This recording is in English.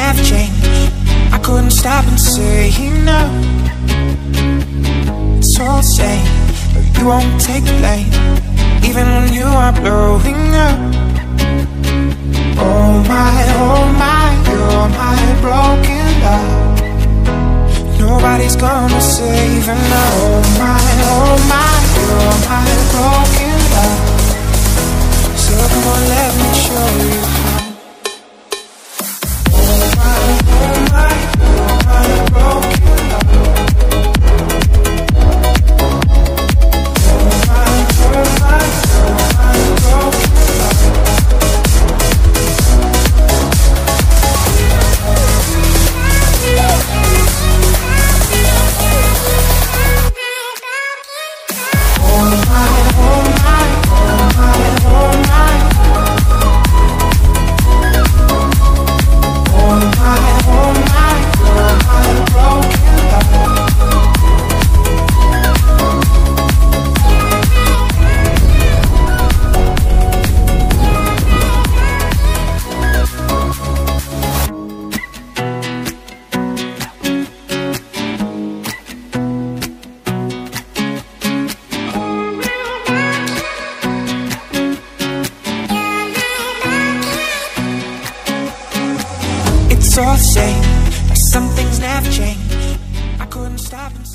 some things never change. I couldn't stop and say no. It's all the same, but you won't take the blame, even when you are blowing up. Oh my, oh my, you're my broken love. Nobody's gonna save and oh my, oh my, all the same, like some things never change. I couldn't stop and